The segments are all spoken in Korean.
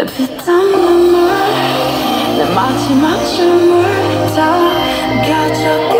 내 피땀 눈물 내 마지막 춤을 다 가져가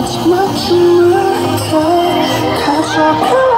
마지막 춤을 다 가져가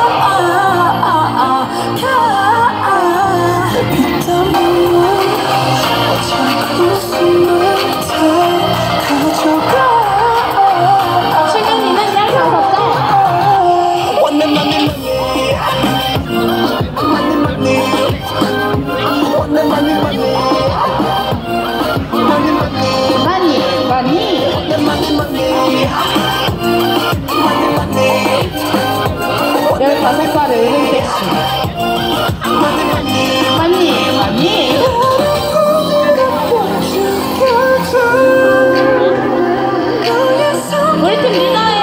15가지 은행택시 아니 아니 우리 팀 리더예요.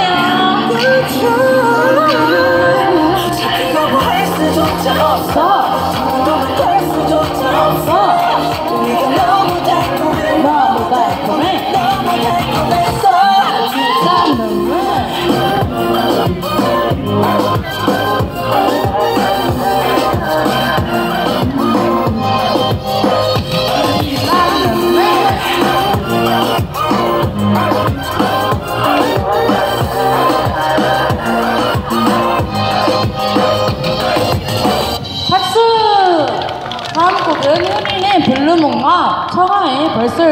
없어 박수! 다음 곡은 효린의 블루몽과 청하의 벌써